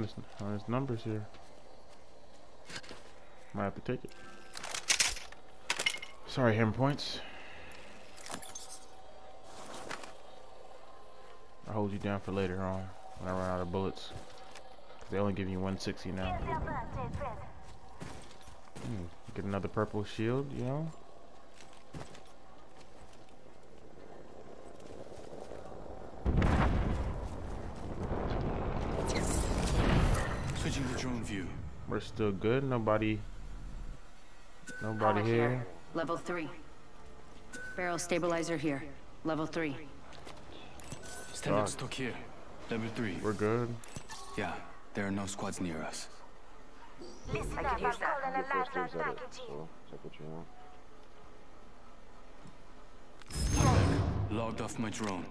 There's, there's numbers here. Might have to take it. Sorry, hammer points. I'll hold you down for later on when I run out of bullets. They only give you 160 now. Hmm, get another purple shield, you know? Switching to drone view. We're still good. Nobody. Nobody here. Level 3. Barrel stabilizer here. Level 3. Standard God. stock here. Level 3. We're good. Yeah, there are no squads near us. I can use that. First dibs at it, so check what you want. Logged off my drone.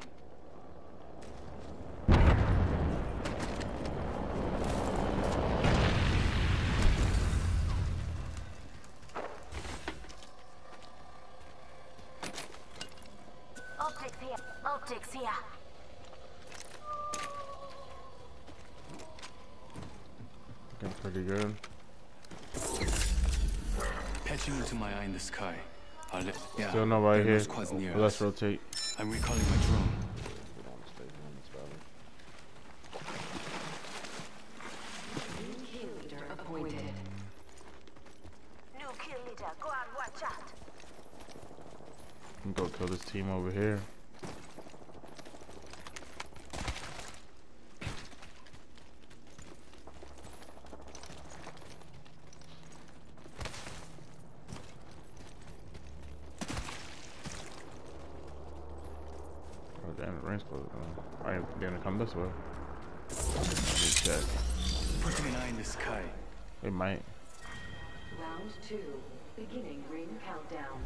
Optics here. Optics here. Looking pretty good. Patching into my eye in the sky. I'll let, yeah, Still nobody there are here. no squads near Let's us. rotate. I'm recalling my drone. We don't stay in this valley. Kill leader appointed. New kill leader. Go and watch out. Can go kill this team over here. Oh damn, the rain's closed. Uh, I ain't gonna come this way. Let me check. Putting an eye in the sky. It might. Round 2. Beginning ring countdown.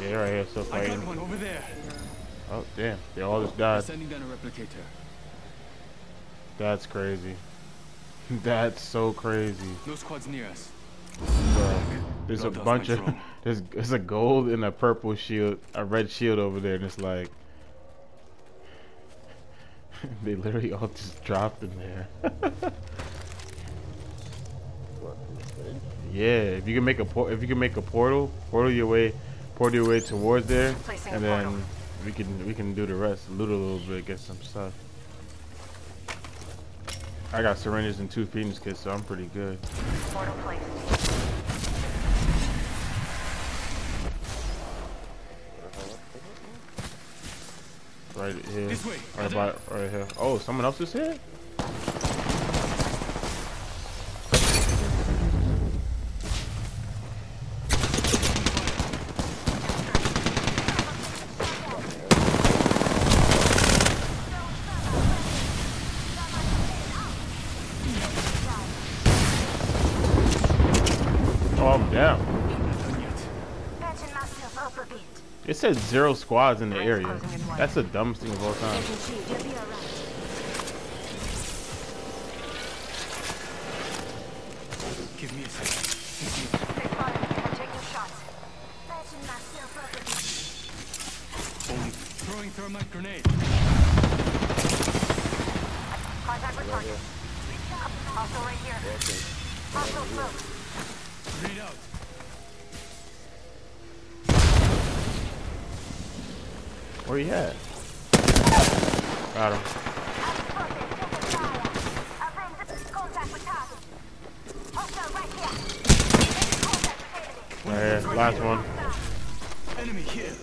Yeah, right here, still I got one over there. Oh damn, they all just died. Sending down a replicator. That's crazy. That's so crazy. No squads near us. There's a bunch of there's there's a gold and a purple shield, a red shield over there, and it's like they literally all just dropped in there. Yeah, if you can make a por- if you can make a portal, portal your way, portal your way towards there, Placing and then portal. we can we can do the rest, loot a little bit, get some stuff. I got syringes and two Phoenix kits, so I'm pretty good. Portal placed. Right here. This way, Right by, right here. Oh, someone else is here? Oh, I'm down. Not done yet. Patching myself up a bit. It says zero squads in the area. That's the dumbest thing of all time. Patching shield. You'll be alright. Give me a second. Stay fire. I'm taking shots. Patching myself up a bit. Only throwing thermite grenade. Contact with target. Also right here. Also smoke. Read out. Where you at? Got him. Contact with right here. Contact with enemy. Right here. Last one. Enemy here.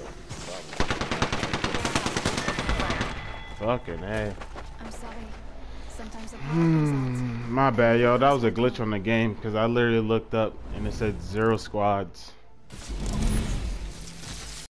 Fucking hey. I'm sorry. Sometimes the power comes out. My bad, yo. That was a glitch on the game because I literally looked up and it said zero squads.